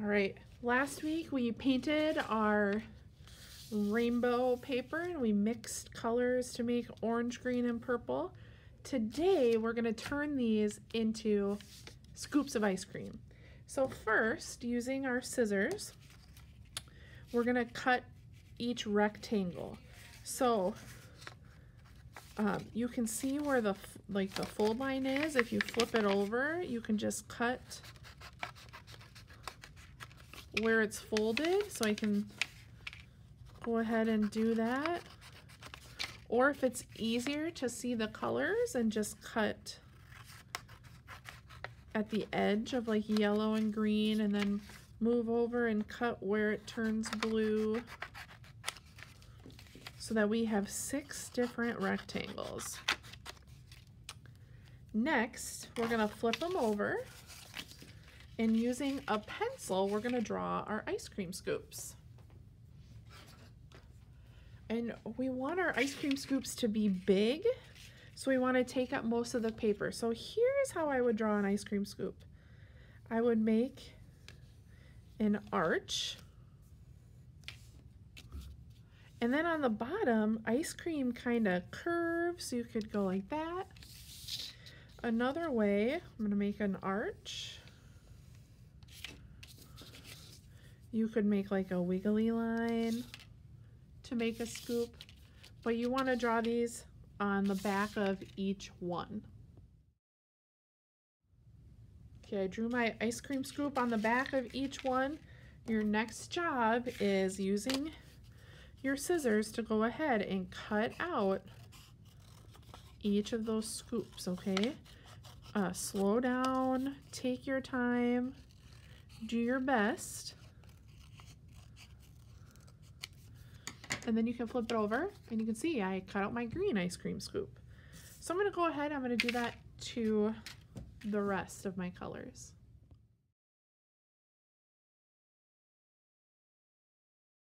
All right, last week we painted our rainbow paper and we mixed colors to make orange, green, and purple. Today we're gonna turn these into scoops of ice cream. So first, using our scissors, we're gonna cut each rectangle. So um, you can see where the like the fold line is. If you flip it over, you can just cut where it's folded. So I can go ahead and do that. Or if it's easier to see the colors and just cut at the edge of like yellow and green and then move over and cut where it turns blue so that we have six different rectangles. Next, we're gonna flip them over and using a pencil, we're gonna draw our ice cream scoops. And we want our ice cream scoops to be big, so we wanna take up most of the paper. So here's how I would draw an ice cream scoop. I would make an arch and then on the bottom, ice cream kind of curves. So you could go like that. Another way, I'm going to make an arch. You could make like a wiggly line to make a scoop. But you want to draw these on the back of each one. Okay, I drew my ice cream scoop on the back of each one. Your next job is using your scissors to go ahead and cut out each of those scoops, okay? Uh, slow down, take your time, do your best. And then you can flip it over and you can see I cut out my green ice cream scoop. So I'm gonna go ahead, I'm gonna do that to the rest of my colors.